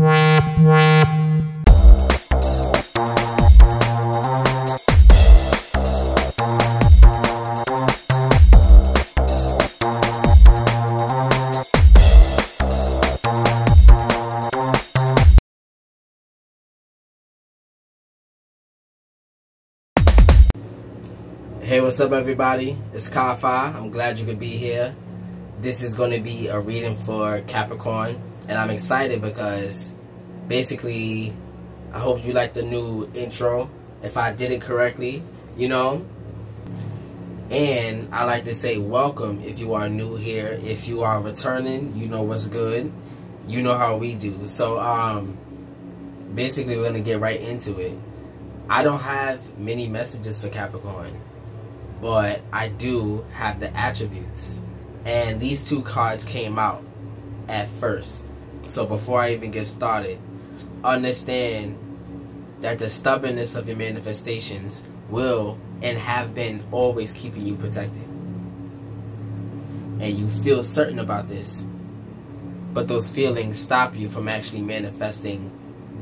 Hey, what's up, everybody? It's KyFy. I'm glad you could be here. This is going to be a reading for Capricorn, and I'm excited because basically, I hope you like the new intro. If I did it correctly, you know. And I like to say welcome if you are new here. If you are returning, you know what's good. You know how we do. So, um, basically, we're to get right into it. I don't have many messages for Capricorn but I do have the attributes. And these two cards came out at first. So before I even get started, understand that the stubbornness of your manifestations will and have been always keeping you protected. And you feel certain about this, but those feelings stop you from actually manifesting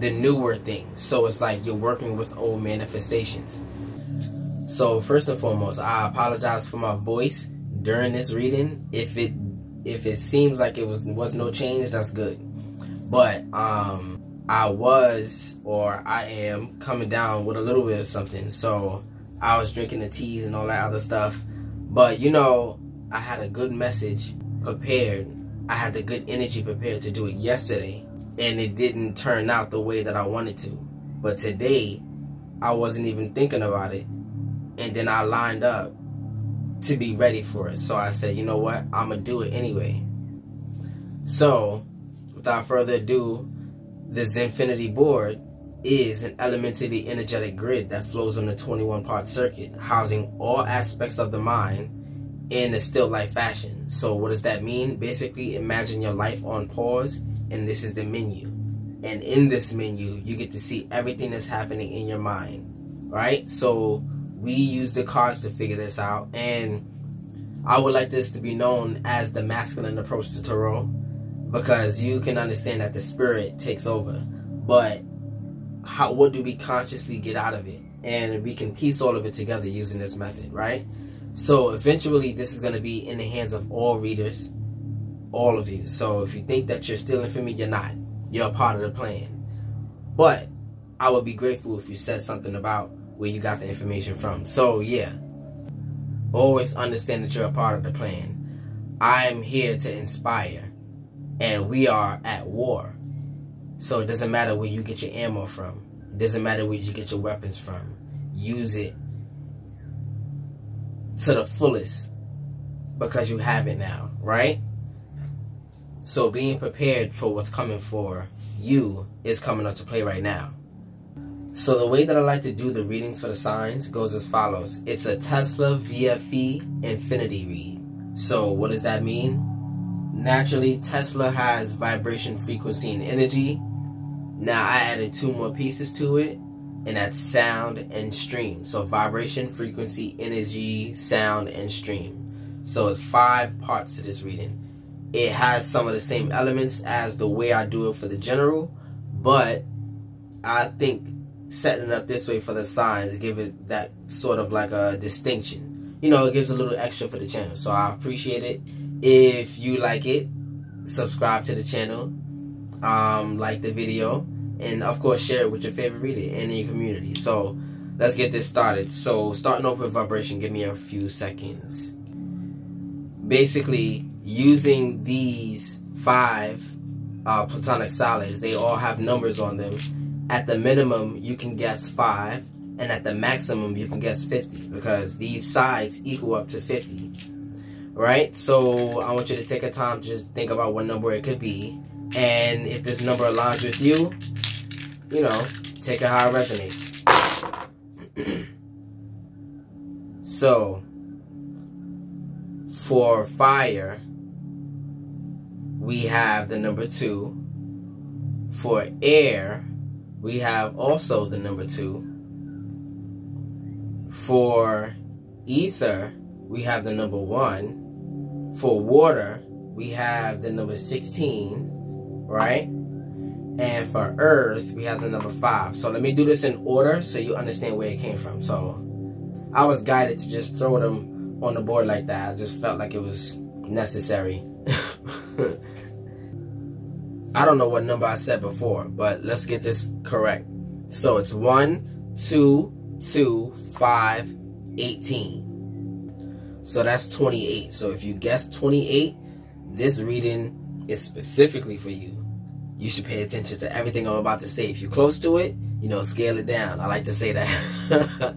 the newer things. So it's like you're working with old manifestations. So first and foremost, I apologize for my voice during this reading. If it if it seems like it was was no change, that's good. But um I was or I am coming down with a little bit of something. So I was drinking the teas and all that other stuff. But you know, I had a good message prepared. I had the good energy prepared to do it yesterday and it didn't turn out the way that I wanted to. But today I wasn't even thinking about it and then I lined up to be ready for it. So I said, you know what? I'm going to do it anyway. So, without further ado, the Zin-Finity board is an elementally energetic grid that flows on a 21 part circuit, housing all aspects of the mind in a still life fashion. So, what does that mean? Basically, imagine your life on pause, and this is the menu. And in this menu, you get to see everything that's happening in your mind, right? So, we use the cards to figure this out. And I would like this to be known as the masculine approach to tarot because you can understand that the spirit takes over. But how what do we consciously get out of it? And we can piece all of it together using this method, right? So eventually this is going to be in the hands of all readers, all of you. So if you think that you're stealing from me, you're not. You're a part of the plan. But I would be grateful if you said something about where you got the information from. So yeah, always understand that you're a part of the plan. I'm here to inspire, and we are at war. So it doesn't matter where you get your ammo from. It doesn't matter where you get your weapons from. Use it to the fullest because you have it now, right? So being prepared for what's coming for you is coming up to play right now. So the way that I like to do the readings for the signs goes as follows. It's a Tesla VFE Zin-Finity read. So what does that mean? Naturally, Tesla has vibration, frequency, and energy. Now I added two more pieces to it, and that's sound and stream. So vibration, frequency, energy, sound, and stream. So it's five parts to this reading. It has some of the same elements as the way I do it for the general, but I think setting it up this way for the signs give it that sort of like a distinction. You know, it gives a little extra for the channel. So I appreciate it. If you like it, subscribe to the channel, um, like the video, and of course share it with your favorite reader and your community. So let's get this started. So starting off with vibration, give me a few seconds. Basically, using these five uh, platonic solids, they all have numbers on them at the minimum you can guess 5 and at the maximum you can guess 50 because these sides equal up to 50 right? So i want you to take a time to just think about what number it could be and if this number aligns with you you know take it how it resonates. So for fire we have the number 2 for air we have also the number two. For ether, we have the number one. For water, we have the number 16, right? And for Earth, we have the number five. So let me do this in order so you understand where it came from. So I was guided to just throw them on the board like that. I just felt like it was necessary. I don't know what number I said before, but let's get this correct. So it's 1, 2, 2, 5, 18. So that's 28. So if you guess 28, this reading is specifically for you. You should pay attention to everything I'm about to say. If you're close to it, you know, scale it down. I like to say that.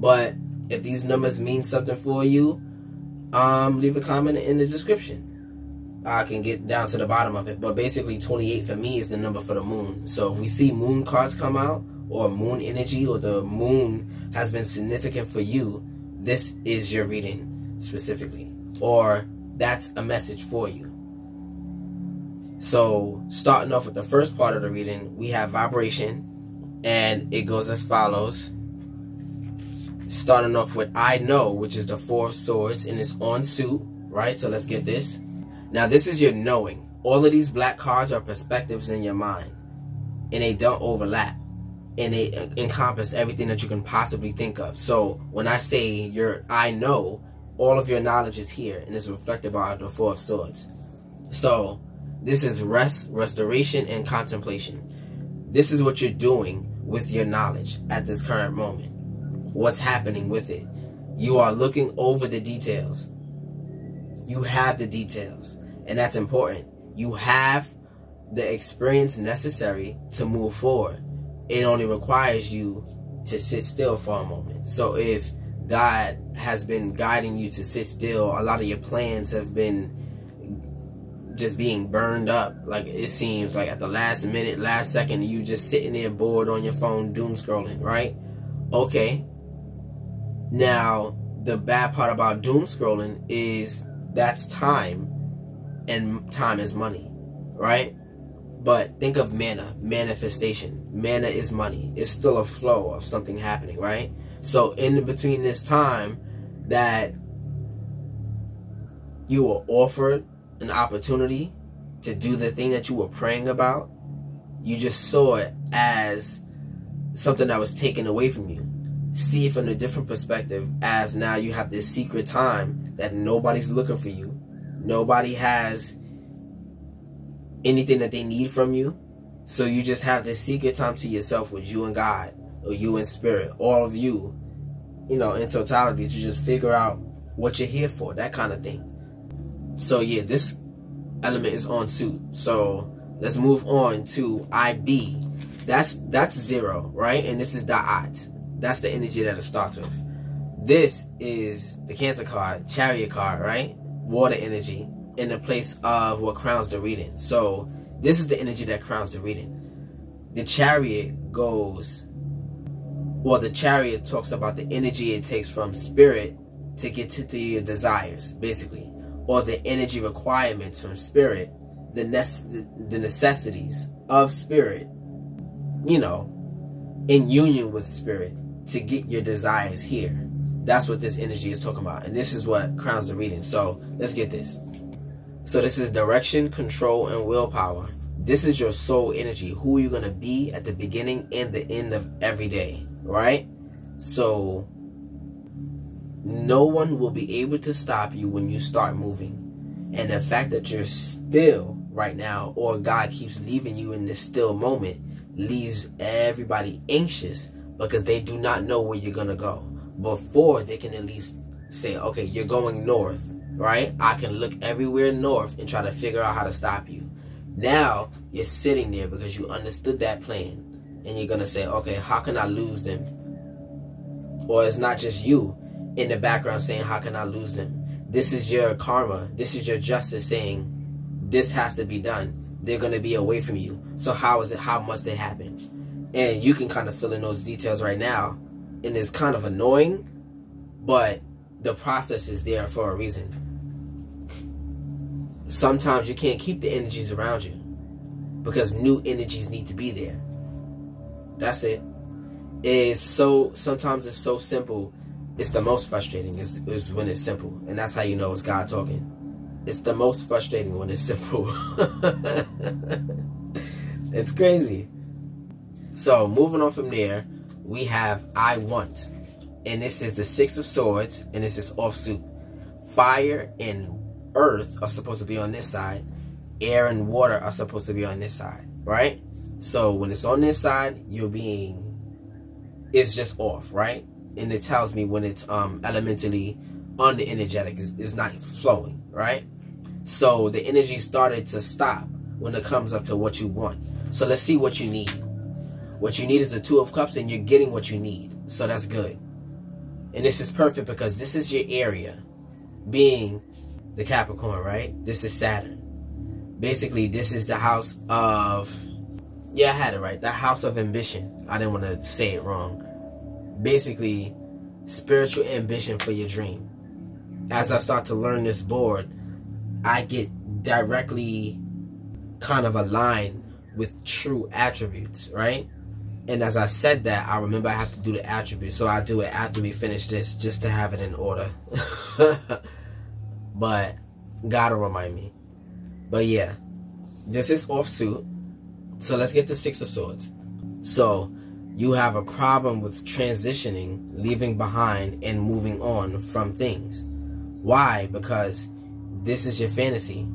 but if these numbers mean something for you, um, leave a comment in the description. I can get down to the bottom of it. But basically, 28 for me is the number for the moon. So if we see moon cards come out, or moon energy, or the moon has been significant for you, this is your reading specifically. Or that's a message for you. So, starting off with the first part of the reading, we have vibration, and it goes as follows. Starting off with I know, which is the Four of Swords, and it's on suit, right? So, let's get this. Now, this is your knowing. All of these black cards are perspectives in your mind, and they don't overlap, and they encompass everything that you can possibly think of. So, when I say your I know, all of your knowledge is here, and it's reflected by the Four of Swords. So, this is rest, restoration, and contemplation. This is what you're doing with your knowledge at this current moment. What's happening with it? You are looking over the details. You have the details and that's important. You have the experience necessary to move forward. It only requires you to sit still for a moment. So if God has been guiding you to sit still, a lot of your plans have been just being burned up. Like it seems like at the last minute, last second, you just sitting there bored on your phone, doom scrolling, right? Okay. Now, the bad part about doom scrolling is that's time and time is money, right? But think of mana, manifestation. Mana is money. It's still a flow of something happening, right? So in between this time that you were offered an opportunity to do the thing that you were praying about, you just saw it as something that was taken away from you. See it from a different perspective as now you have this secret time that nobody's looking for you Nobody has anything that they need from you. So you just have this secret time to yourself with you and God, or you and spirit, all of you, you know, in totality to just figure out what you're here for, that kind of thing. So yeah, this element is on suit. So let's move on to IB. That's that's zero, right? And this is da'at. That's the energy that it starts with. This is the cancer card, chariot card, right? water energy in the place of what crowns the reading. So this is the energy that crowns the reading. The chariot goes, well, the chariot talks about the energy it takes from spirit to get to, to your desires, basically, or the energy requirements from spirit, the, ne- the necessities of spirit, you know, in union with spirit to get your desires here. That's what this energy is talking about. And this is what crowns the reading. So let's get this. So this is direction, control, and willpower. This is your soul energy. Who are you going to be at the beginning and the end of every day, right? So no one will be able to stop you when you start moving. And the fact that you're still right now, or God keeps leaving you in this still moment, leaves everybody anxious because they do not know where you're going to go before they can at least say, okay, you're going north, right? I can look everywhere north and try to figure out how to stop you. Now you're sitting there because you understood that plan and you're going to say, okay, how can I lose them? Or it's not just you in the background saying, how can I lose them? This is your karma. This is your justice saying, this has to be done. They're going to be away from you. So how is it? How must it happen? And you can kind of fill in those details right now and it's kind of annoying, but the process is there for a reason. Sometimes you can't keep the energies around you because new energies need to be there. That's it. It's so sometimes it's so simple. It's the most frustrating is, is when it's simple, and that's how you know it's God talking. It's the most frustrating when it's simple. it's crazy. So moving on from there, we have I want. And this is the six of swords, and this is offsuit. Fire and earth are supposed to be on this side. Air and water are supposed to be on this side, right? So when it's on this side, you're being it's just off, right? And it tells me when it's um elementally on the energetic is, is not flowing, right? So the energy started to stop when it comes up to what you want. So let's see what you need. What you need is the Two of Cups, and you're getting what you need. So that's good. And this is perfect because this is your area, being the Capricorn, right? This is Saturn. Basically, this is the house of, yeah, I had it right. The house of ambition. I didn't want to say it wrong. Basically, spiritual ambition for your dream. As I start to learn this board, I get directly kind of aligned with true attributes, right? And as I said that, I remember I have to do the attributes. So I do it after we finish this just to have it in order. but gotta remind me. But yeah, this is offsuit. So let's get the Six of Swords. So you have a problem with transitioning, leaving behind, and moving on from things. Why? Because this is your fantasy.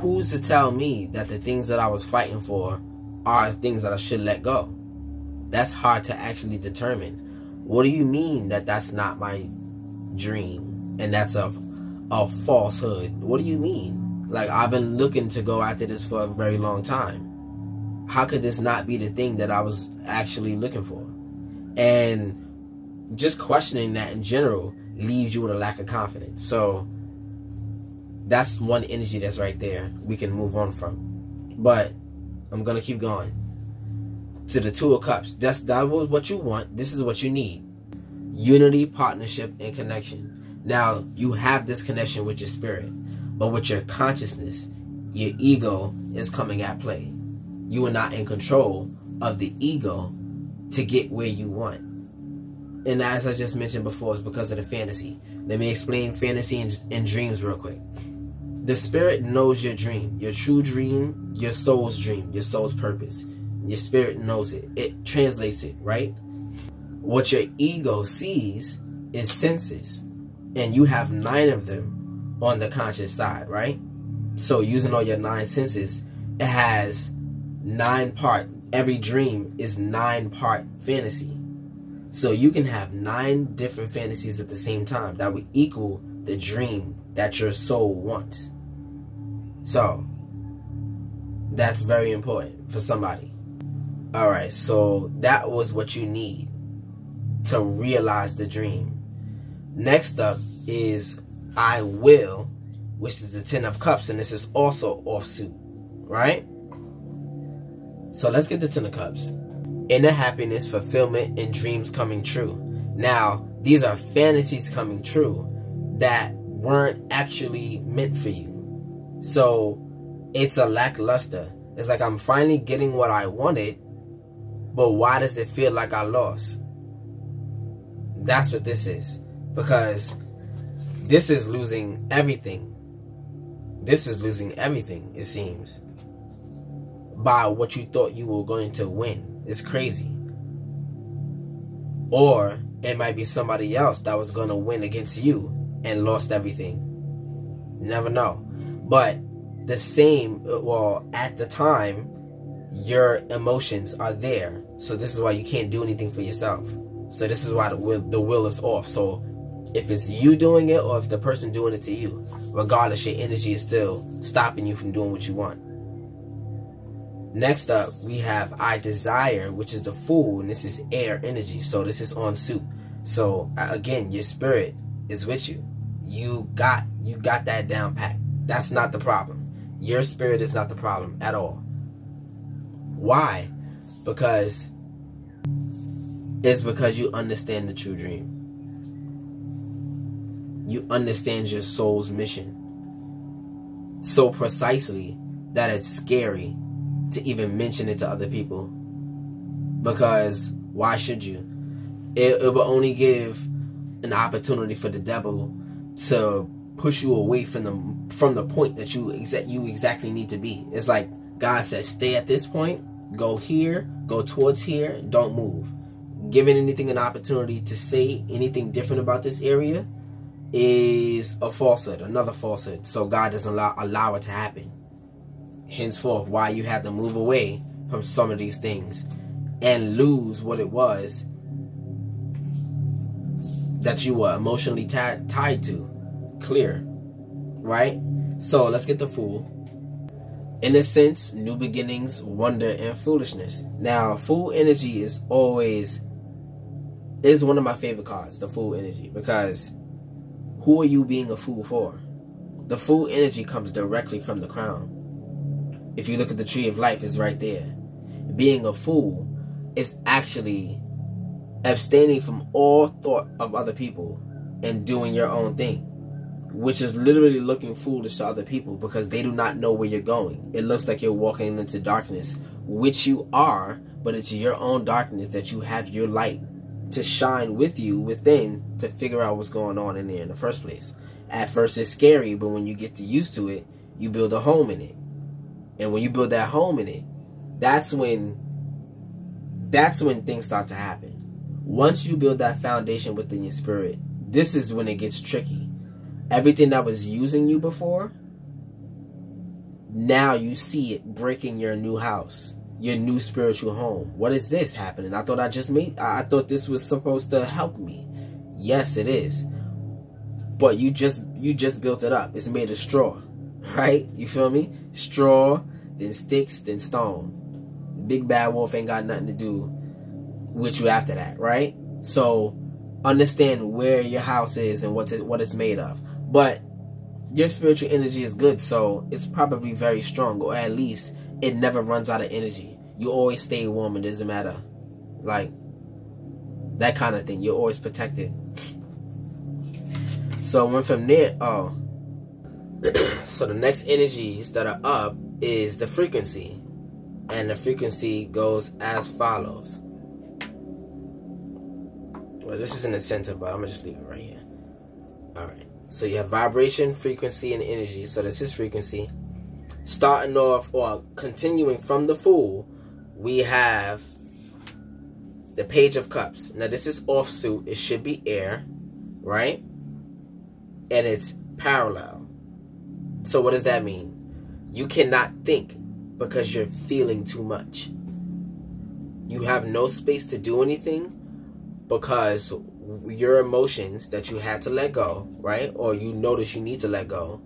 Who's to tell me that the things that I was fighting for are things that I should let go? That's hard to actually determine. What do you mean that that's not my dream and that's a, a falsehood? What do you mean? Like, I've been looking to go after this for a very long time. How could this not be the thing that I was actually looking for? And just questioning that in general leaves you with a lack of confidence. So, that's one energy that's right there we can move on from. But I'm gonna keep going to the two of cups. That's that was what you want. This is what you need: unity, partnership, and connection. Now you have this connection with your spirit, but with your consciousness, your ego is coming at play. You are not in control of the ego to get where you want. And as I just mentioned before, it's because of the fantasy. Let me explain fantasy and, and dreams real quick. The spirit knows your dream, your true dream, your soul's dream, your soul's purpose. Your spirit knows it. It translates it, right? What your ego sees is senses. And you have nine of them on the conscious side, right? So using all your nine senses, it has nine part. Every dream is nine part fantasy. So you can have nine different fantasies at the same time that would equal the dream that your soul wants. So, that's very important for somebody. All right, so that was what you need to realize the dream. Next up is I will, which is the Ten of Cups, and this is also offsuit, right? So let's get the Ten of Cups. Inner happiness, fulfillment, and dreams coming true. Now, these are fantasies coming true that weren't actually meant for you. So it's a lackluster. It's like I'm finally getting what I wanted, but why does it feel like I lost? That's what this is. Because this is losing everything. This is losing everything, it seems. By what you thought you were going to win. It's crazy. Or it might be somebody else that was going to win against you and lost everything. never know. But the same, well, at the time, your emotions are there. So this is why you can't do anything for yourself. So this is why the will, the will is off. So if it's you doing it or if the person doing it to you, regardless, your energy is still stopping you from doing what you want. Next up, we have I desire, which is the fool, and this is air energy. So this is on suit. So uh, again, your spirit is with you. You got you got that down pat. That's not the problem. Your spirit is not the problem at all. Why? Because it's because you understand the true dream. You understand your soul's mission so precisely that it's scary to even mention it to other people. Because why should you? It, it will only give an opportunity for the devil to push you away from the from the point that you exa- you exactly need to be. It's like God says, stay at this point, go here, go towards here, don't move. Giving anything an opportunity to say anything different about this area is a falsehood, another falsehood. So God doesn't allow, allow it to happen. Henceforth, why you had to move away from some of these things and lose what it was that you were emotionally tied tied to. Clear. Right? So let's get the fool. Innocence, new beginnings, wonder, and foolishness. Now, fool energy is always is one of my favorite cards, the fool energy, because who are you being a fool for? The fool energy comes directly from the crown. If you look at the tree of life, it's right there. Being a fool is actually abstaining from all thought of other people and doing your own thing, which is literally looking foolish to other people because they do not know where you're going. It looks like you're walking into darkness, which you are, but it's your own darkness that you have your light to shine with you within to figure out what's going on in there in the first place. At first, it's scary, but when you get used to it, you build a home in it. And when you build that home in it, that's when that's when things start to happen once you build that foundation within your spirit, this is when it gets tricky. Everything that was using you before, now you see it breaking your new house, your new spiritual home. What is this happening? I thought I just made, I thought this was supposed to help me. Yes, it is. But you just, you just built it up. It's made of straw, right? You feel me? Straw, then sticks, then stone. The big bad wolf ain't got nothing to do with you after that, right? So understand where your house is and what what it's made of. But your spiritual energy is good, so it's probably very strong, or at least it never runs out of energy. You always stay warm. It doesn't matter, like that kind of thing. You're always protected. So when from there, oh, so the next energies that are up is the frequency, and the frequency goes as follows. Well, this is an incentive, but I'm gonna just leave it right here. All right. So you have vibration, frequency, and energy. So this is frequency. Starting off or continuing from the Fool, we have the Page of Cups. Now this is offsuit. It should be air, right? And it's parallel. So what does that mean? You cannot think because you're feeling too much. You have no space to do anything because your emotions that you had to let go, right? Or you notice you need to let go,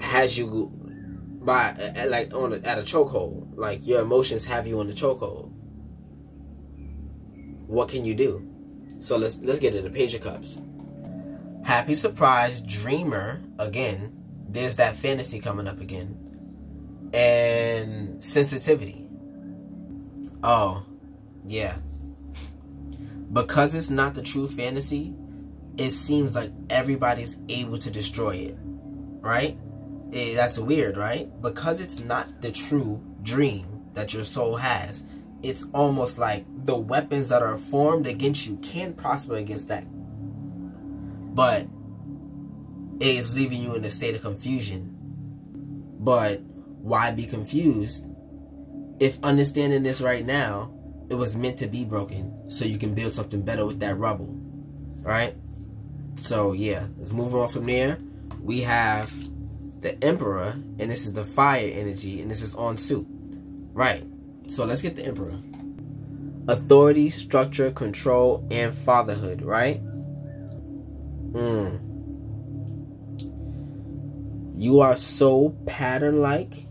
has you by like on a, at a chokehold. Like your emotions have you on the chokehold. What can you do? So let's let's get to the page of cups. Happy surprise, dreamer again. There's that fantasy coming up again, and sensitivity. Oh, yeah because it's not the true fantasy, it seems like everybody's able to destroy it. Right? It, that's weird, right? Because it's not the true dream that your soul has, it's almost like the weapons that are formed against you can't prosper against that. But it's leaving you in a state of confusion. But why be confused if understanding this right now it was meant to be broken so you can build something better with that rubble. Right? So yeah, let's move on from there. We have the Emperor, and this is the fire energy, and this is on suit. Right. So let's get the Emperor. Authority, structure, control, and fatherhood, right? Mm. You are so pattern like,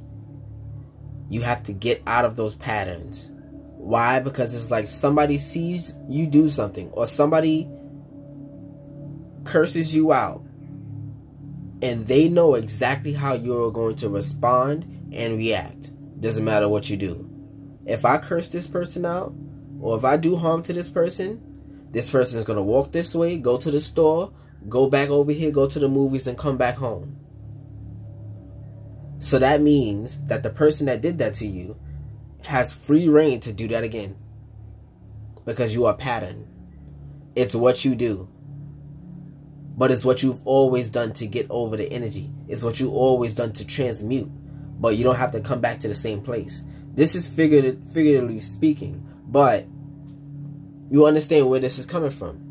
you have to get out of those patterns why? Because it's like somebody sees you do something or somebody curses you out and they know exactly how you're going to respond and react. Doesn't matter what you do. If I curse this person out or if I do harm to this person, this person is going to walk this way, go to the store, go back over here, go to the movies, and come back home. So that means that the person that did that to you has free reign to do that again. Because you are pattern. It's what you do. But it's what you've always done to get over the energy. It's what you always done to transmute. but you don't have to come back to the same place. This is figurative, figuratively speaking, but you understand where this is coming from.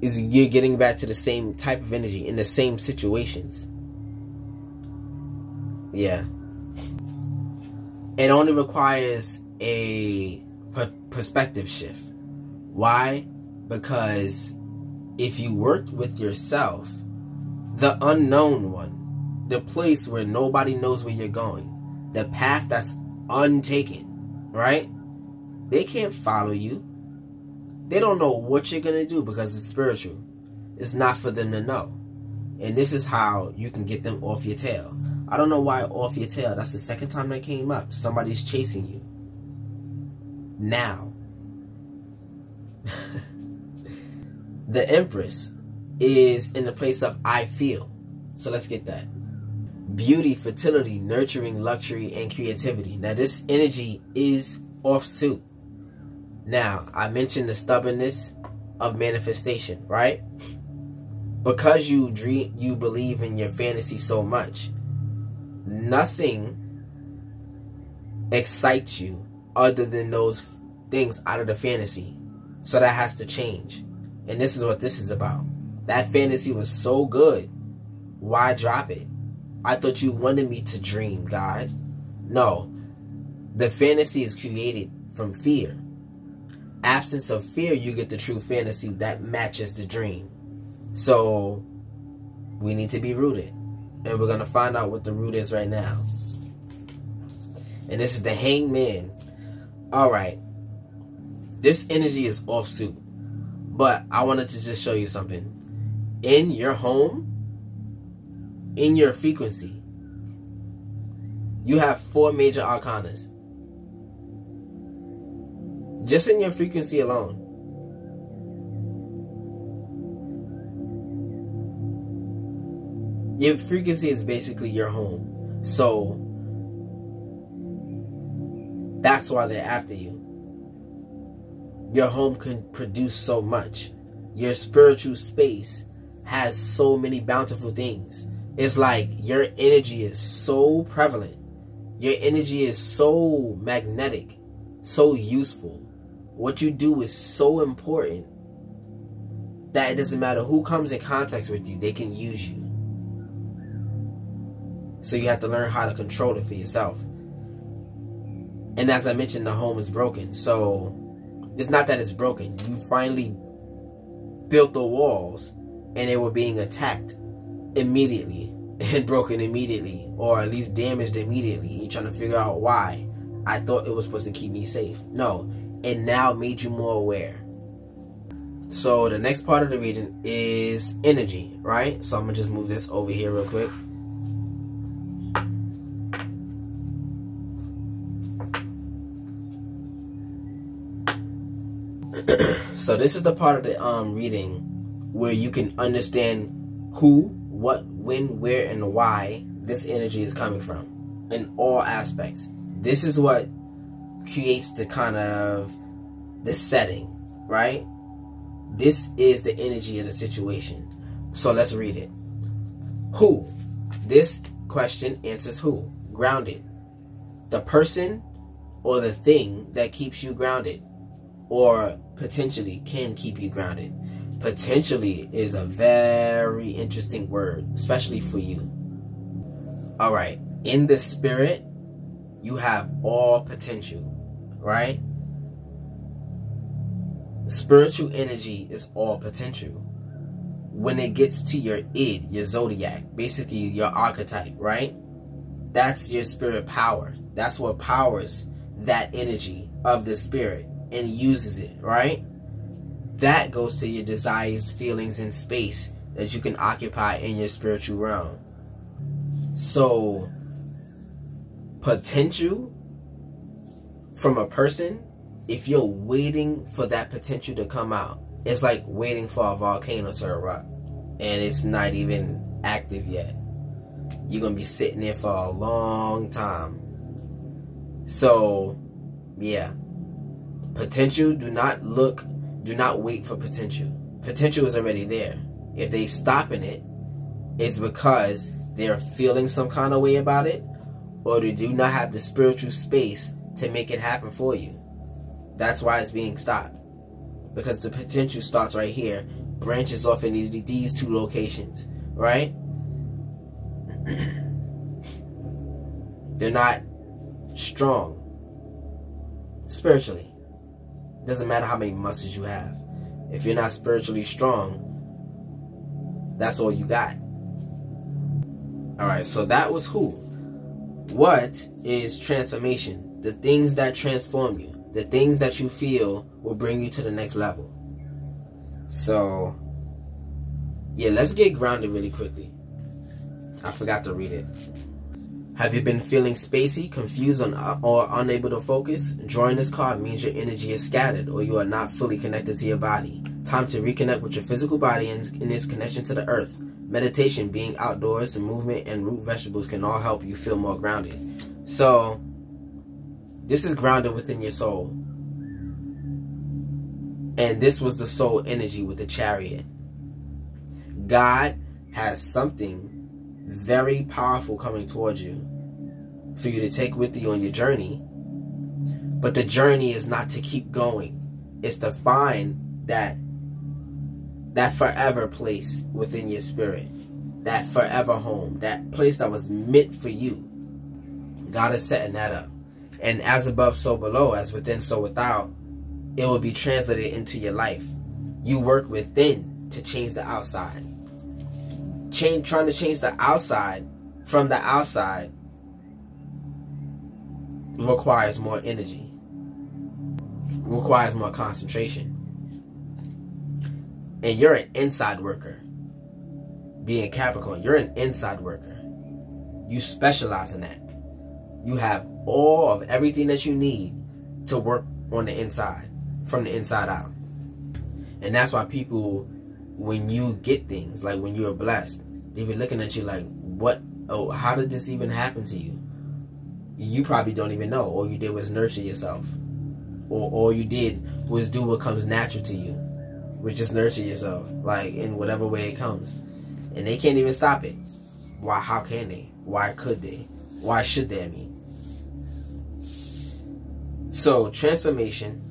Is you're getting back to the same type of energy in the same situations. Yeah. It only requires a perspective shift. Why? Because if you worked with yourself, the unknown one, the place where nobody knows where you're going, the path that's untaken, right? They can't follow you. They don't know what you're going to do because it's spiritual. It's not for them to know. And this is how you can get them off your tail. I don't know why off your tail. That's the second time that came up. Somebody's chasing you. Now. the Empress is in the place of I feel. So let's get that. Beauty, fertility, nurturing, luxury, and creativity. Now, this energy is off suit. Now, I mentioned the stubbornness of manifestation, right? Because you dream, you believe in your fantasy so much, nothing excites you other than those things out of the fantasy. So that has to change. And this is what this is about. That fantasy was so good. Why drop it? I thought you wanted me to dream, God. No. The fantasy is created from fear. Absence of fear, you get the true fantasy that matches the dream. So, we need to be rooted. And we're going to find out what the root is right now. And this is the hangman. All right. This energy is off suit. But I wanted to just show you something. In your home, in your frequency, you have four major arcanas. Just in your frequency alone. Your frequency is basically your home. So that's why they're after you. Your home can produce so much. Your spiritual space has so many bountiful things. It's like your energy is so prevalent. Your energy is so magnetic, so useful. What you do is so important that it doesn't matter who comes in contact with you, they can use you. So you have to learn how to control it for yourself. And as I mentioned, the home is broken. So it's not that it's broken. You finally built the walls and they were being attacked immediately and broken immediately or at least damaged immediately. You're trying to figure out why. I thought it was supposed to keep me safe. No, it now made you more aware. So the next part of the reading is energy, right? So I'm gonna just move this over here real quick. So this is the part of the um reading where you can understand who, what, when, where, and why this energy is coming from in all aspects. This is what creates the kind of the setting, right? This is the energy of the situation. So let's read it. Who? This question answers who? Grounded. The person or the thing that keeps you grounded or potentially can keep you grounded. Potentially is a very interesting word, especially for you. All right, in the spirit, you have all potential, right? Spiritual energy is all potential. When it gets to your id, your zodiac, basically your archetype, right? That's your spirit power. That's what powers that energy of the spirit and uses it, right? That goes to your desires, feelings, and space that you can occupy in your spiritual realm. So, potential from a person, if you're waiting for that potential to come out, it's like waiting for a volcano to erupt and it's not even active yet. You're going to be sitting there for a long time. So, yeah. Potential, do not look, do not wait for potential. Potential is already there. If they stopping it, it's because they're feeling some kind of way about it, or they do not have the spiritual space to make it happen for you. That's why it's being stopped. Because the potential starts right here, branches off in these, these two locations, right? They're not strong spiritually. Doesn't matter how many muscles you have. If you're not spiritually strong, that's all you got. All right, so that was who. What is transformation? The things that transform you, the things that you feel will bring you to the next level. So, yeah, let's get grounded really quickly. I forgot to read it. Have you been feeling spacey, confused, or unable to focus? Drawing this card means your energy is scattered or you are not fully connected to your body. Time to reconnect with your physical body and its connection to the earth. Meditation, being outdoors, and movement and root vegetables can all help you feel more grounded. So, this is grounded within your soul. And this was the soul energy with the chariot. God has something very powerful coming towards you for you to take with you on your journey. But the journey is not to keep going. It's to find that that forever place within your spirit. That forever home. That place that was meant for you. God is setting that up. And as above, so below, as within, so without, it will be translated into your life. You work within to change the outside change, trying to change the outside from the outside requires more energy, requires more concentration. And you're an inside worker. Being Capricorn, you're an inside worker. You specialize in that. You have all of everything that you need to work on the inside, from the inside out. And that's why people when you get things, like when you're blessed, they be looking at you like, what? Oh, how did this even happen to you? You probably don't even know. All you did was nurture yourself. Or all you did was do what comes natural to you, which is nurture yourself, like in whatever way it comes. And they can't even stop it. Why? How can they? Why could they? Why should they? I mean. So, transformation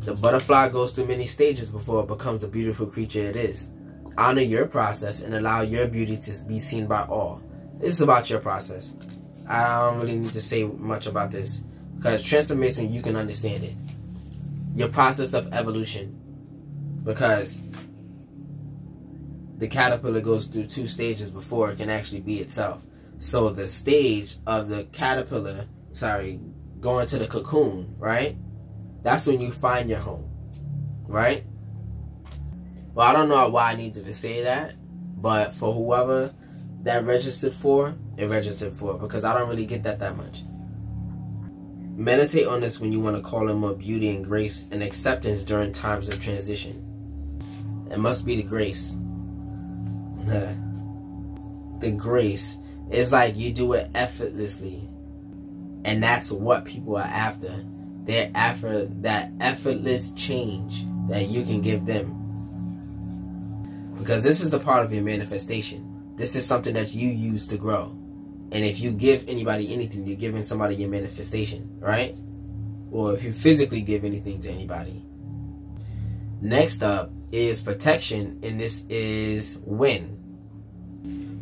the butterfly goes through many stages before it becomes the beautiful creature it is. Honor your process and allow your beauty to be seen by all. This is about your process. I don't really need to say much about this because transformation, you can understand it. Your process of evolution. Because the caterpillar goes through two stages before it can actually be itself. So the stage of the caterpillar, sorry, going to the cocoon, right? That's when you find your home, right? Well, I don't know why I needed to say that, but for whoever that registered for, it registered for because I don't really get that that much. Meditate on this when you want to call in more beauty and grace and acceptance during times of transition. It must be the grace. the grace. It's like you do it effortlessly. And that's what people are after their effort, that effortless change that you can give them. Because this is the part of your manifestation. This is something that you use to grow. And if you give anybody anything, you're giving somebody your manifestation, right? Or if you physically give anything to anybody. Next up is protection, and this is when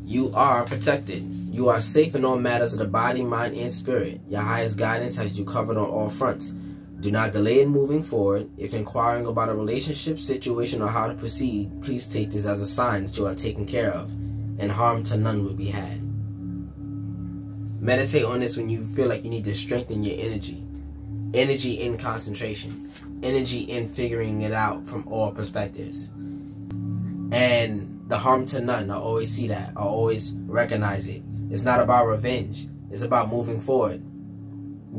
you are protected. You are safe in all matters of the body, mind, and spirit. Your highest guidance has you covered on all fronts. Do not delay in moving forward. If inquiring about a relationship, situation, or how to proceed, please take this as a sign that you are taken care of, and harm to none will be had. Meditate on this when you feel like you need to strengthen your energy. Energy in concentration. Energy in figuring it out from all perspectives. And the harm to none, I always see that. I always recognize it. It's not about revenge. It's about moving forward.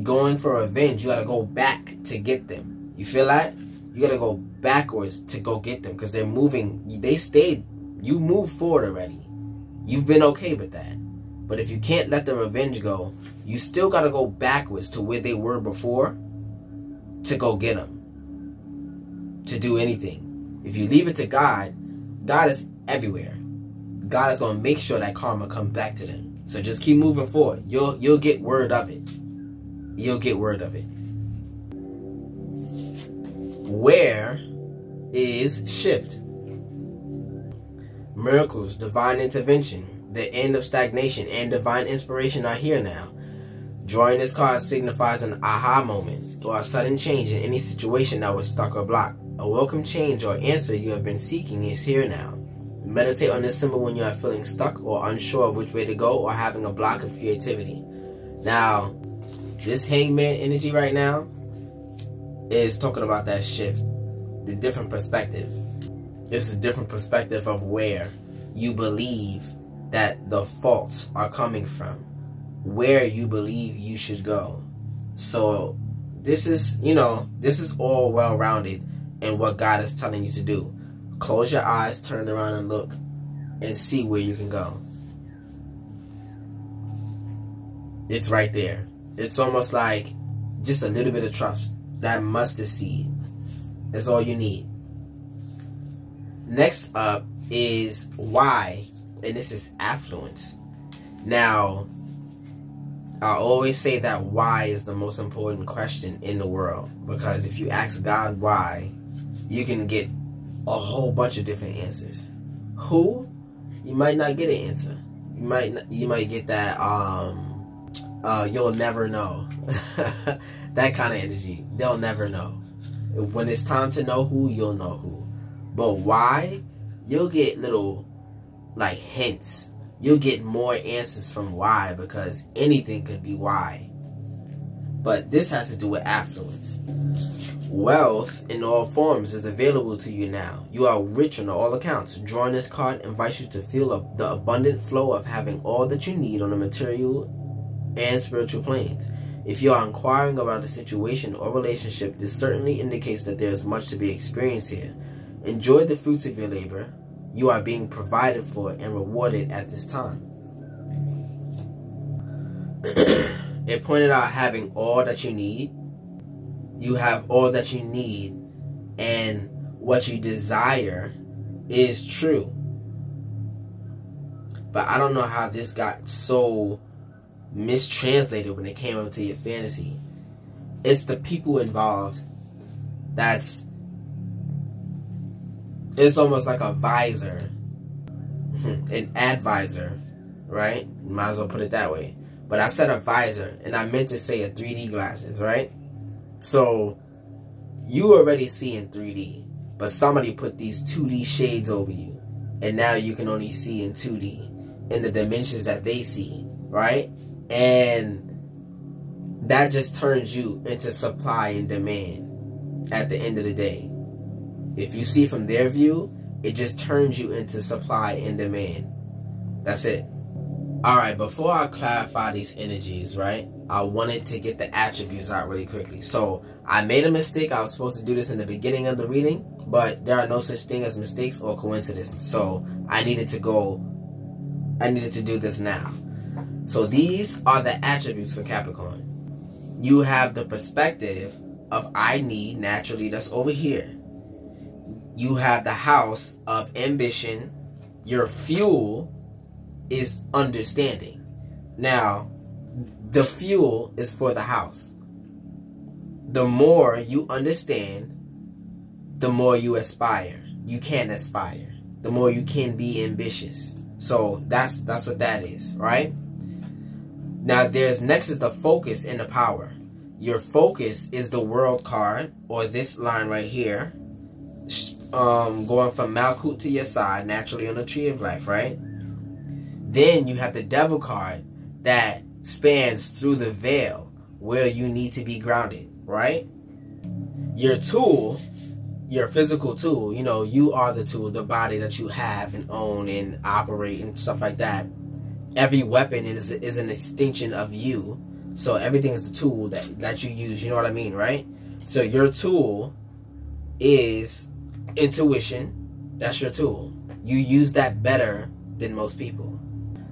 Going for revenge, you gotta go back to get them. You feel that? You gotta go backwards to go get them because they're moving. They stayed. You moved forward already. You've been okay with that. But if you can't let the revenge go, you still gotta go backwards to where they were before to go get them. To do anything. If you leave it to God, God is everywhere. God is gonna make sure that karma comes back to them. So just keep moving forward. You'll you'll get word of it. You'll get word of it. Where is shift? Miracles, divine intervention, the end of stagnation, and divine inspiration are here now. Drawing this card signifies an aha moment or a sudden change in any situation that was stuck or blocked. A welcome change or answer you have been seeking is here now. Meditate on this symbol when you are feeling stuck or unsure of which way to go or having a block of creativity. Now, this hangman energy right now is talking about that shift, the different perspective. This is a different perspective of where you believe that the faults are coming from, where you believe you should go. So, this is, you know, this is all well rounded in what God is telling you to do. Close your eyes, turn around and look, and see where you can go. It's right there. It's almost like just a little bit of trust. That mustard seed. That's all you need. Next up is why, and this is affluence. Now, I always say that why is the most important question in the world because if you ask God why, you can get a whole bunch of different answers. Who? You might not get an answer. You might you might get that um uh you'll never know. that kind of energy. They'll never know. When it's time to know who, you'll know who. But why? You'll get little like hints. You'll get more answers from why because anything could be why. But this has to do with affluence. Wealth in all forms is available to you now. You are rich on all accounts. Drawing this card invites you to feel the abundant flow of having all that you need on the material and spiritual planes. If you are inquiring about a situation or relationship, this certainly indicates that there is much to be experienced here. Enjoy the fruits of your labor. You are being provided for and rewarded at this time. it pointed out having all that you need you have all that you need and what you desire is true. But I don't know how this got so mistranslated when it came up to your fantasy. It's the people involved that's it's almost like a visor, an advisor, right? Might as well put it that way. But I said a visor, and I meant to say a 3D glasses, right? So you already see in 3D, but somebody put these 2D shades over you, and now you can only see in 2D in the dimensions that they see, right? And that just turns you into supply and demand at the end of the day. If you see from their view, it just turns you into supply and demand. That's it. All right, before I clarify these energies, right? I wanted to get the attributes out really quickly. So I made a mistake. I was supposed to do this in the beginning of the reading, but there are no such thing as mistakes or coincidences. So I needed to go, I needed to do this now. So these are the attributes for Capricorn. You have the perspective of I need naturally, that's over here. You have the house of ambition. Your fuel is understanding. Now, the fuel is for the house. The more you understand, the more you aspire. You can aspire. The more you can be ambitious. So that's that's what that is, right? Now there's next is the focus and the power. Your focus is the world card or this line right here. Um, going from Malkuth to your side, naturally on the tree of life, right? Then you have the devil card that spans through the veil where you need to be grounded, right? Your tool, your physical tool, you know, you are the tool, the body that you have and own and operate and stuff like that. Every weapon is is an extension of you. So everything is a tool that, that you use, you know what I mean, right? So your tool is intuition. That's your tool. You use that better than most people.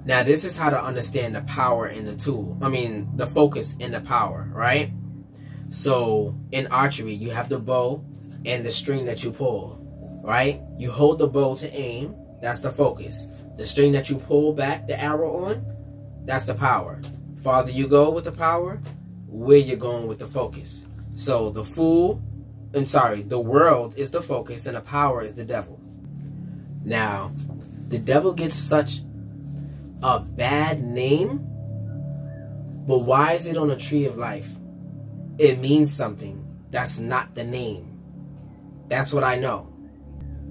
Now, this is how to understand the power in the tool. I mean, the focus in the power, right? So, in archery, you have the bow and the string that you pull, right? You hold the bow to aim. That's the focus. the string that you pull back the arrow on, that's the power. Farther you go with the power, where you're going with the focus. So the fool, I'm sorry, the world is the focus and the power is the devil. Now, the devil gets such a bad name, but why is it on a tree of life? It means something. That's not the name. That's what I know.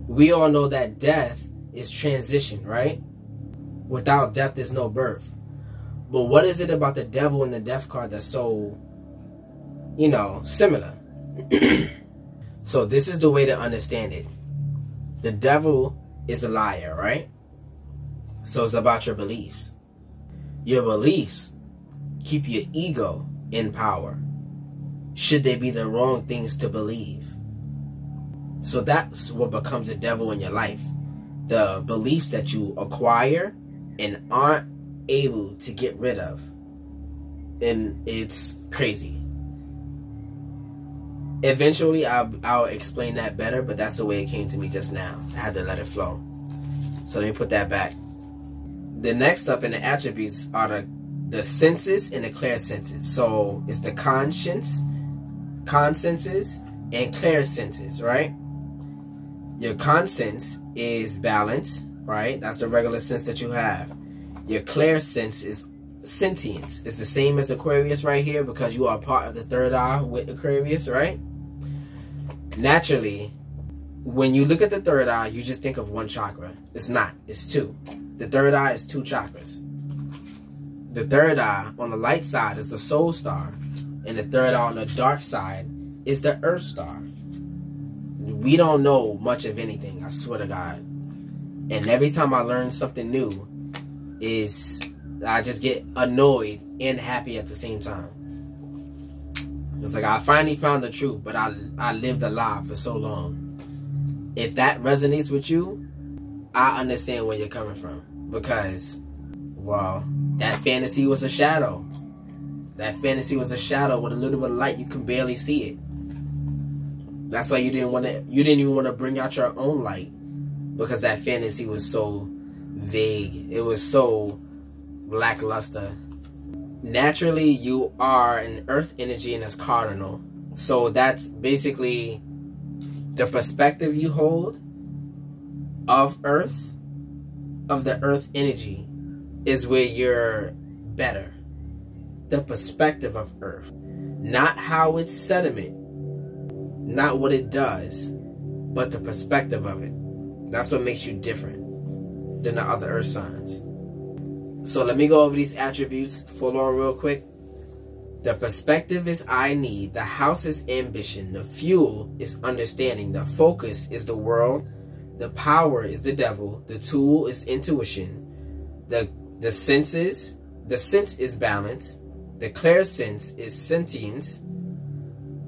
We all know that death is transition, right? Without death, there's no birth. But what is it about the devil and the death card that's so, you know, similar? so this is the way to understand it. The devil is a liar, right? So it's about your beliefs. Your beliefs keep your ego in power. Should they be the wrong things to believe? So that's what becomes the devil in your life. The beliefs that you acquire and aren't able to get rid of. And it's crazy. Eventually, I'll, I'll explain that better, but that's the way it came to me just now. I had to let it flow. So let me put that back. The next up in the attributes are the, the senses and the clear senses. So it's the conscience, consensus, and clear senses, right? Your conscience is balance, right? That's the regular sense that you have. Your clear sense is sentience. It's the same as Aquarius right here because you are part of the third eye with Aquarius, right? Naturally, when you look at the third eye, you just think of one chakra. It's not, it's two. The third eye is two chakras. The third eye on the light side is the soul star, and the third eye on the dark side is the earth star. We don't know much of anything, I swear to God. And every time I learn something new, is I just get annoyed and happy at the same time. It's like I finally found the truth, but I I lived a lie for so long. If that resonates with you, I understand where you're coming from because, well, that fantasy was a shadow. That fantasy was a shadow with a little bit of light. You can barely see it. That's why you didn't want to. You didn't even want to bring out your own light because that fantasy was so vague. It was so lackluster. Naturally, you are an earth energy and it's cardinal. So that's basically the perspective you hold of earth, of the earth energy, is where you're better. The perspective of earth. Not how it's sediment, not what it does, but the perspective of it. That's what makes you different than the other earth signs. So let me go over these attributes full on real quick. The perspective is I need. The house is ambition. The fuel is understanding. The focus is the world. The power is the devil. The tool is intuition. The the senses, the sense is balance. The clear sense is sentience.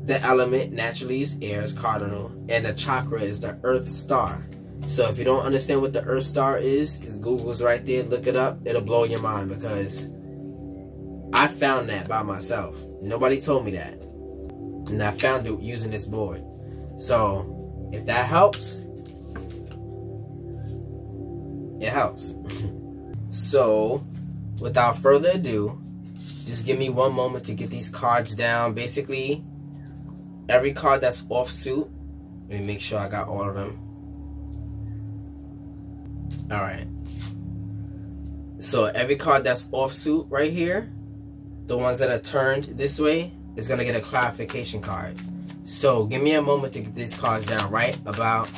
The element naturally is air, is cardinal, and the chakra is the earth star. So if you don't understand what the Earth Star is, is Google's right there. Look it up. It'll blow your mind because I found that by myself. Nobody told me that. And I found it using this board. So if that helps, it helps. so without further ado, just give me one moment to get these cards down. Basically, every card that's off suit, let me make sure I got all of them all right. So every card that's offsuit right here, the ones that are turned this way, is to get a clarification card. So give me a moment to get these cards down right about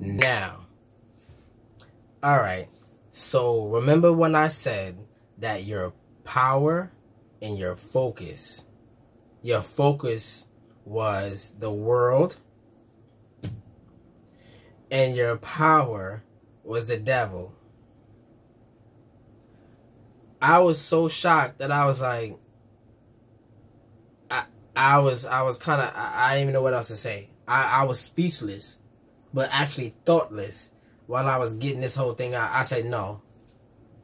now. All right. So remember when I said that your power and your focus, your focus was the world and your power was the devil. I was so shocked that I was like, I, I was, I was kind of, I, I, didn't even know what else to say. I, I was speechless, but actually thoughtless while I was getting this whole thing out. I said, no,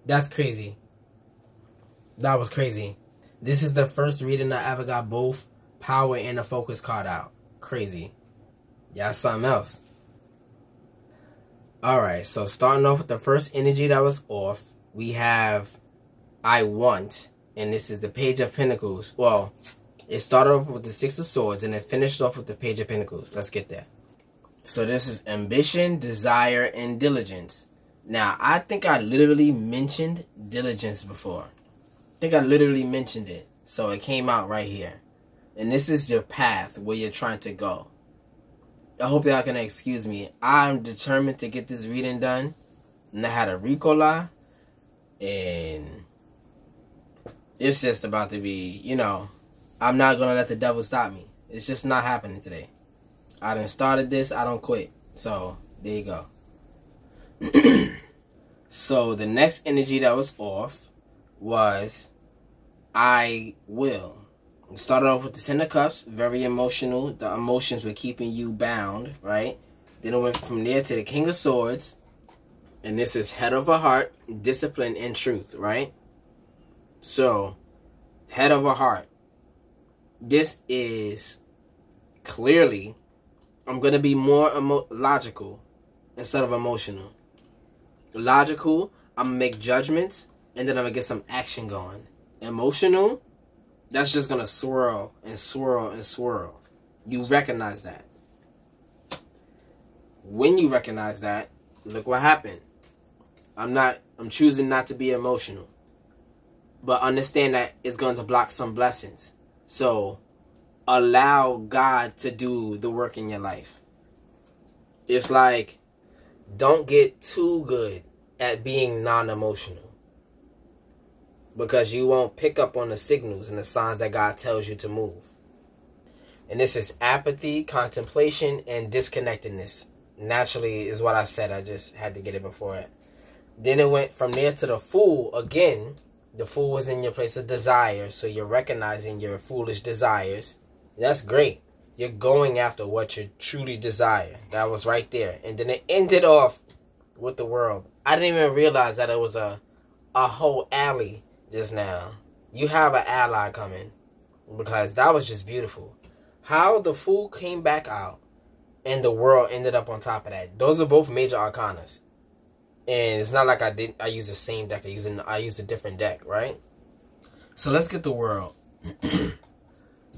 that's crazy. That was crazy. This is the first reading I ever got both power and the focus card out. Crazy. Yeah, something else. All right, so starting off with the first energy that was off, we have I want, and this is the Page of Pentacles. Well, it started off with the Six of Swords and it finished off with the Page of Pentacles. Let's get there. So this is ambition, desire, and diligence. Now, I think I literally mentioned diligence before. I think I literally mentioned it. So it came out right here. And this is your path where you're trying to go. I hope y'all can excuse me. I'm determined to get this reading done. And I had a Ricola. And it's just about to be, you know, I'm not going to let the devil stop me. It's just not happening today. I done started this. I don't quit. So, there you go. so, the next energy that was off was I will. It started off with the Ten of Cups, very emotional. The emotions were keeping you bound, right? Then it went from there to the King of Swords. And this is head over heart, discipline, and truth, right? So, head over heart. This is clearly, I'm going to be more emo- logical instead of emotional. Logical, I'm going to make judgments, and then I'm going to get some action going. Emotional, that's just gonna swirl and swirl and swirl. You recognize that. When you recognize that, look what happened. I'm not I'm choosing not to be emotional. But understand that it's going to block some blessings. So allow God to do the work in your life. It's like don't get too good at being non-emotional because you won't pick up on the signals and the signs that God tells you to move. And this is apathy, contemplation, and disconnectedness. Naturally, is what I said. I just had to get it before it. Then it went from there to the fool. Again, the fool was in your place of desire. So you're recognizing your foolish desires. That's great. You're going after what you truly desire. That was right there. And then it ended off with the world. I didn't even realize that it was a a whole alley just now. You have an ally coming because that was just beautiful. How the fool came back out and the world ended up on top of that. Those are both major arcanas. And it's not like I didn't. I use the same deck. I use an, I use a different deck, right? So let's get the world.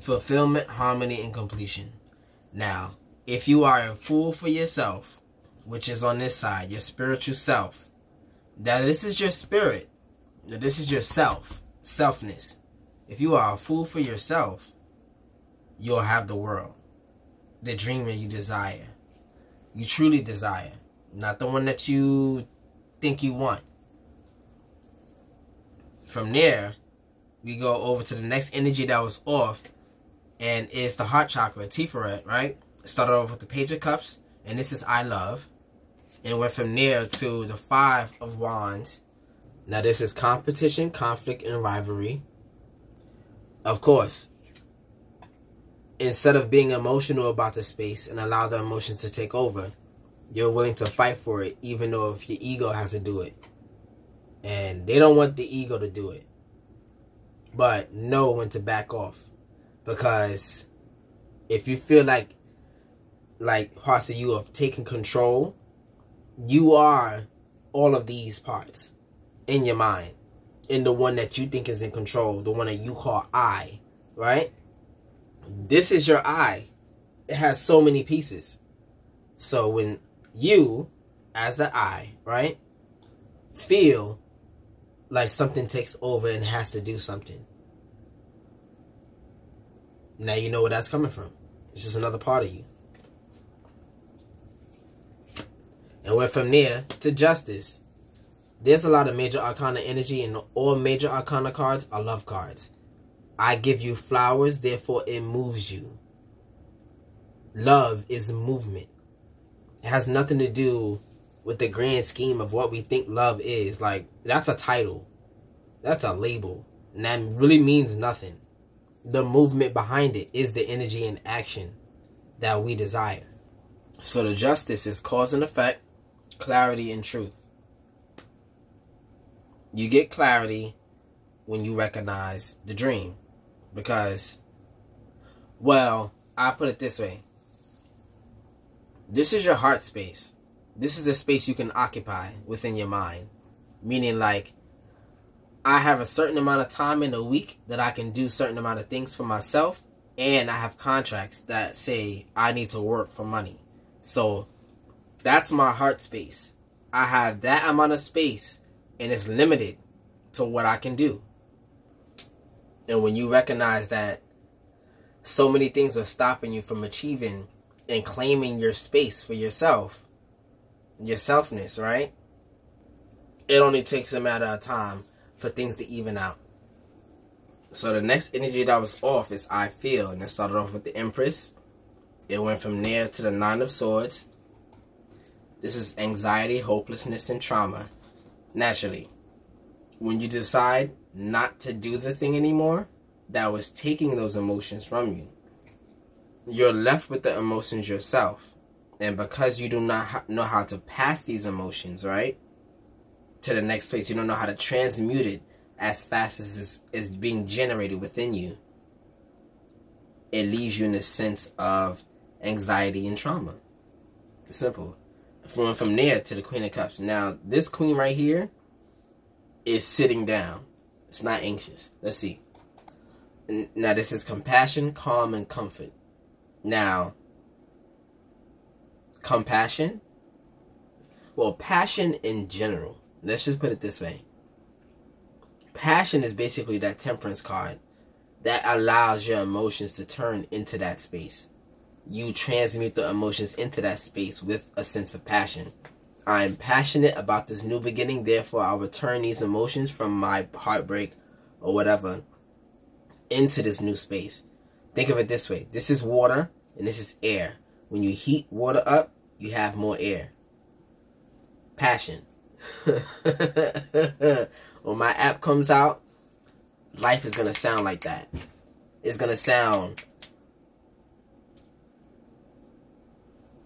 Fulfillment, harmony, and completion. Now, if you are a fool for yourself, which is on this side, your spiritual self, that this is your spirit now, this is your self, selfness. If you are a fool for yourself, you'll have the world, the dream that you desire, you truly desire, not the one that you think you want. From there, we go over to the next energy that was off, and it's the heart chakra, Tiferet, right? Started off with the Page of Cups, and this is I love, and went from there to the Five of Wands, now, this is competition, conflict, and rivalry. Of course, instead of being emotional about the space and allow the emotions to take over, you're willing to fight for it, even though if your ego has to do it. And they don't want the ego to do it. But know when to back off. Because if you feel like like parts of you have taken control, you are all of these parts in your mind in the one that you think is in control, the one that you call I, right? This is your I. It has so many pieces. So when you, as the I, right, feel like something takes over and has to do something, now you know where that's coming from. It's just another part of you. And went from there to justice. There's a lot of major arcana energy, and all major arcana cards are love cards. I give you flowers, therefore it moves you. Love is movement. It has nothing to do with the grand scheme of what we think love is. Like, that's a title, that's a label, and that really means nothing. The movement behind it is the energy and action that we desire. So, the justice is cause and effect, clarity, and truth. You get clarity when you recognize the dream. Because, well, I put it this way this is your heart space. this is the space you can occupy within your mind. Meaning, like, I have a certain amount of time in a week that I can do certain amount of things for myself, and I have contracts that say I need to work for money. So that's my heart space. I have that amount of space, and it's limited to what I can do. And when you recognize that so many things are stopping you from achieving and claiming your space for yourself, your selfness, right? It only takes a matter of time for things to even out. So the next energy that was off is I feel, and it started off with the Empress. It went from there to the Nine of Swords. This is anxiety, hopelessness, and trauma. Naturally, when you decide not to do the thing anymore that was taking those emotions from you, you're left with the emotions yourself. And because you do not know how to pass these emotions, right, to the next place, you don't know how to transmute it as fast as is, is being generated within you, it leaves you in a sense of anxiety and trauma. It's simple. From from there to the Queen of Cups. Now, this queen right here is sitting down. It's not anxious. Let's see. Now, this is compassion, calm, and comfort. Now, compassion. Well, passion in general. Let's just put it this way. Passion is basically that temperance card that allows your emotions to turn into that space. You transmute the emotions into that space with a sense of passion. I am passionate about this new beginning, therefore, I'll return these emotions from my heartbreak or whatever into this new space. Think of it this way this is water and this is air. When you heat water up, you have more air. Passion. when my app comes out, life is going to sound like that. It's going to sound.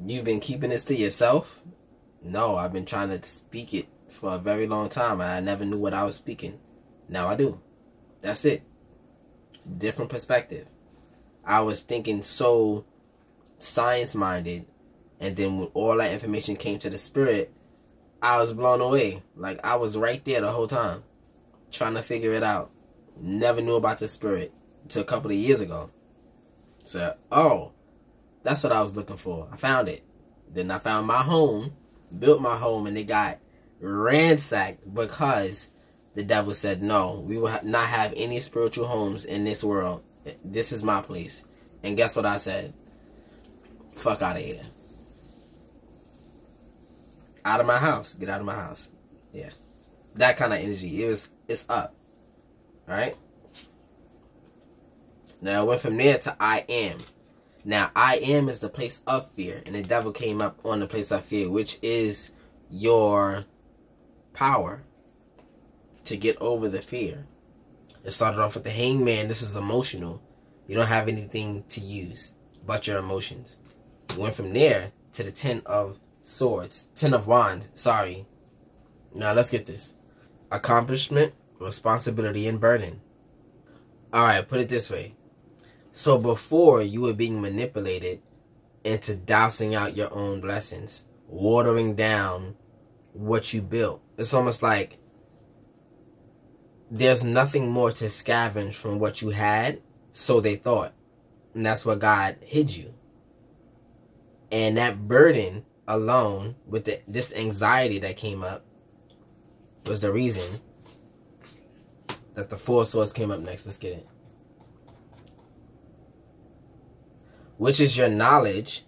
You've been keeping this to yourself? No, I've been trying to speak it for a very long time and I never knew what I was speaking. Now I do. That's it. Different perspective. I was thinking so science minded, and then when all that information came to the spirit, I was blown away. Like I was right there the whole time, trying to figure it out. Never knew about the spirit until a couple of years ago. So, oh, that's what I was looking for. I found it. Then I found my home, built my home, and it got ransacked because the devil said, No, we will not have any spiritual homes in this world. This is my place. And guess what I said? Fuck out of here. Out of my house. Get out of my house. Yeah. That kind of energy. It was it's up. Alright? Now I went from there to I am. Now I am is the place of fear. And the devil came up on the place of fear, which is your power to get over the fear. It started off with the hangman. This is emotional. You don't have anything to use but your emotions. went from there to the ten of swords, ten of wands. Sorry. Now let's get this: accomplishment, responsibility, and burden. All right, put it this way. So before you were being manipulated into dousing out your own blessings, watering down what you built. It's almost like there's nothing more to scavenge from what you had, so they thought. And that's what God hid you. And that burden alone, with the, this anxiety that came up, was the reason that the four swords came up next. Let's get it. Which is your knowledge.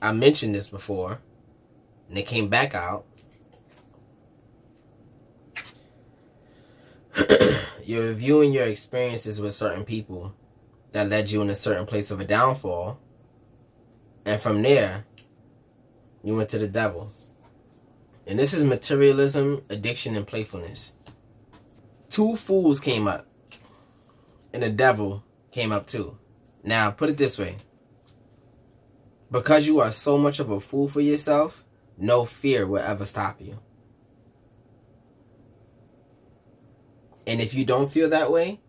I mentioned this before, and it came back out. you're reviewing your experiences with certain people that led you in a certain place of a downfall. And from there, you went to the devil. And this is materialism, addiction, and playfulness. Two fools came up, and the devil came up too. Now, put it this way because you are so much of a fool for yourself, no fear will ever stop you. And if you don't feel that way,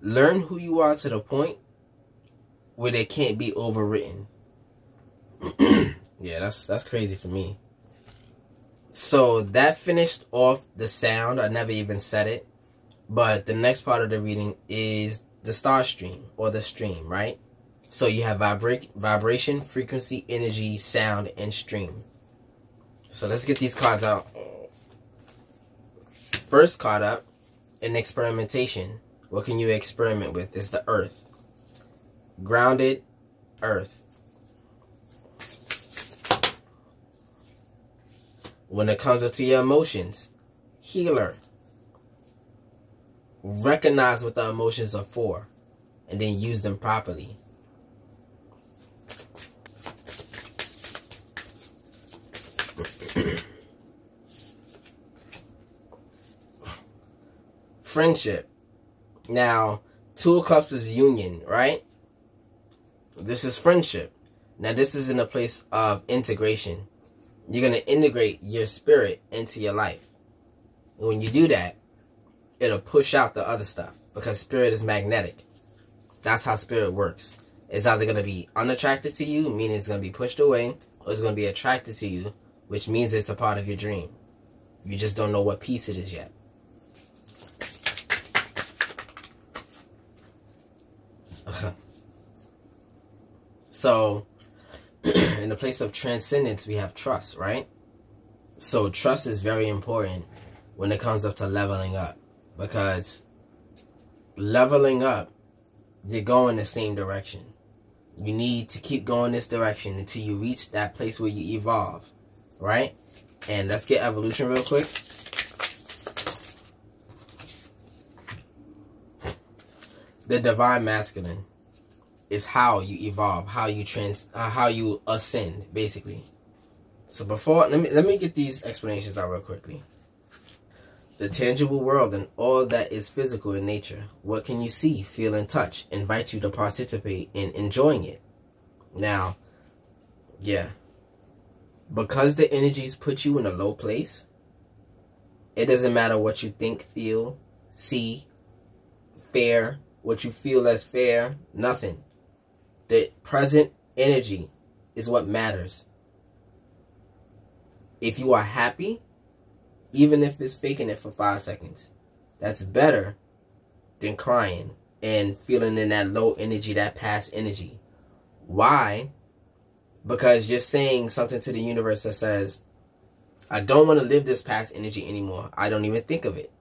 learn who you are to the point where they can't be overwritten. Yeah, that's that's crazy for me. So that finished off the sound. I never even said it. But the next part of the reading is the star stream or the stream, right? So you have vibra- vibration, frequency, energy, sound, and stream. So let's get these cards out. First card up, an experimentation. What can you experiment with? Is the earth. Grounded earth. When it comes up to your emotions, healer. Recognize what the emotions are for and then use them properly. Friendship. Now, two of cups is union, right? This is friendship. Now, this is in a place of integration. You're going to integrate your spirit into your life. And when you do that, it'll push out the other stuff because spirit is magnetic. That's how spirit works. It's either going to be unattracted to you, meaning it's going to be pushed away, or it's going to be attracted to you, which means it's a part of your dream. You just don't know what piece it is yet. so, in the place of transcendence, we have trust, right? So, trust is very important when it comes up to leveling up because leveling up, you're going the same direction. You need to keep going this direction until you reach that place where you evolve, right? And let's get evolution real quick. The divine masculine is how you evolve, how you trans, uh, how you ascend, basically. So before let me let me get these explanations out real quickly. The tangible world and all that is physical in nature. What can you see, feel, and touch? Invite you to participate in enjoying it. Now, yeah. Because the energies put you in a low place, it doesn't matter what you think, feel, see, fair, what you feel as fair, nothing. The present energy is what matters. If you are happy, even if it's faking it for five seconds, that's better than crying and feeling in that low energy, that past energy. Why? Because you're saying something to the universe that says, I don't want to live this past energy anymore. I don't even think of it.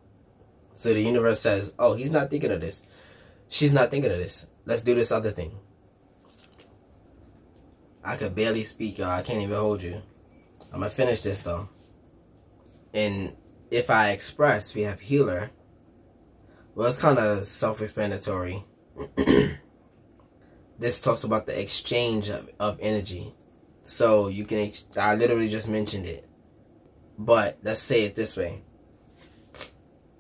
So the universe says, Oh, he's not thinking of this. She's not thinking of this. Let's do this other thing. I could barely speak, y'all. I can't even hold you. I'm gonna finish this though. And if I express, we have healer. Well, it's kind of self-explanatory. this talks about the exchange of, of energy. So you can, I literally just mentioned it. But let's say it this way.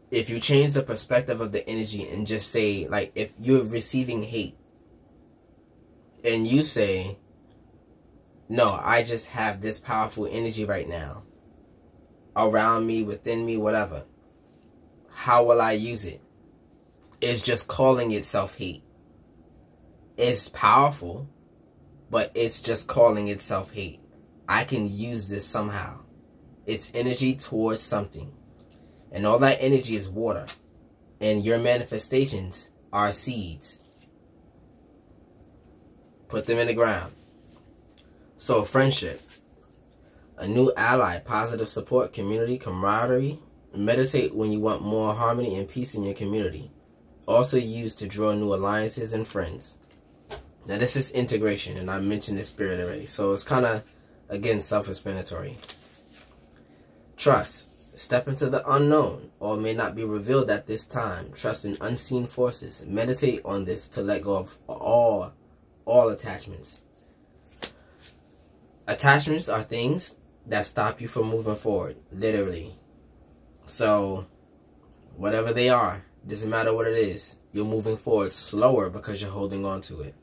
If you change the perspective of the energy and just say, like, if you're receiving hate, and you say, no, I just have this powerful energy right now around me, within me, whatever. How will I use it? It's just calling itself hate. It's powerful, but it's just calling itself hate. I can use this somehow. It's energy towards something. And all that energy is water. And your manifestations are seeds. Put them in the ground. So, friendship, a new ally, positive support, community, camaraderie. Meditate when you want more harmony and peace in your community. Also used to draw new alliances and friends. Now, this is integration, and I mentioned the spirit already, so it's kind of, again, self explanatory. Trust. Step into the unknown, or may not be revealed at this time. Trust in unseen forces. Meditate on this to let go of all, all attachments. Attachments are things that stop you from moving forward, literally. So, whatever they are, doesn't matter what it is, you're moving forward slower because you're holding on to it.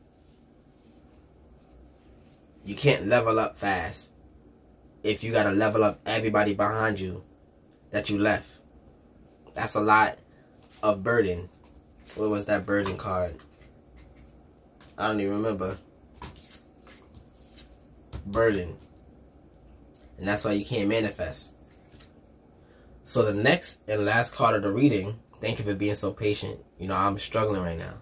You can't level up fast if you got to level up everybody behind you that you left. That's a lot of burden. What was that burden card? I don't even remember burden. And that's why you can't manifest. So the next and last card of the reading, thank you for being so patient. You know, I'm struggling right now.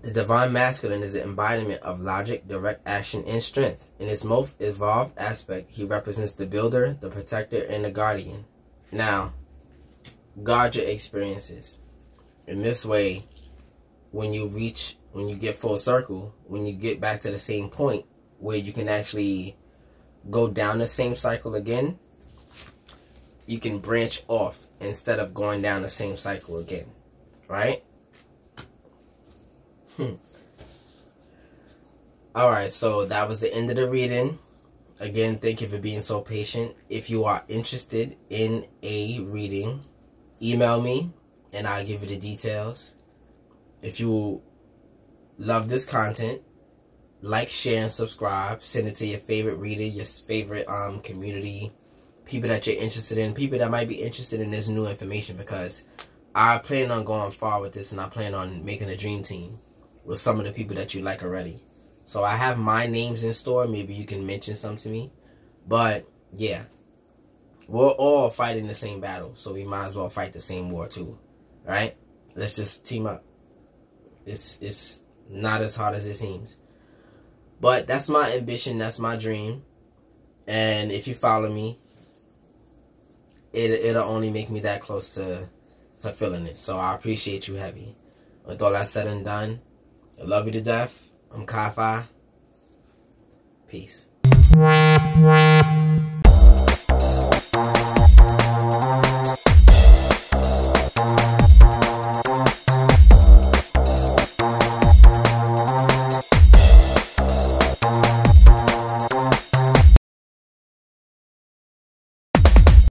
The divine masculine is the embodiment of logic, direct action, and strength. In its most evolved aspect, he represents the builder, the protector, and the guardian. Now, guard your experiences. In this way, when you reach, when you get full circle, when you get back to the same point where you can actually go down the same cycle again, you can branch off instead of going down the same cycle again. Right? Hmm. Alright, so that was the end of the reading. Again, thank you for being so patient. If you are interested in a reading, email me and I'll give you the details. If you love this content, like, share, and subscribe. Send it to your favorite reader, your favorite um community, people that you're interested in, people that might be interested in this new information because I plan on going far with this and I plan on making a dream team with some of the people that you like already. So I have my names in store. Maybe you can mention some to me. But yeah, we're all fighting the same battle, so we might as well fight the same war too. Right? Let's just team up. It's it's not as hard as it seems. But that's my ambition, that's my dream. And if you follow me, it it'll only make me that close to fulfilling it. So I appreciate you heavy. With all that said and done, I love you to death. I'm KyFy. Peace.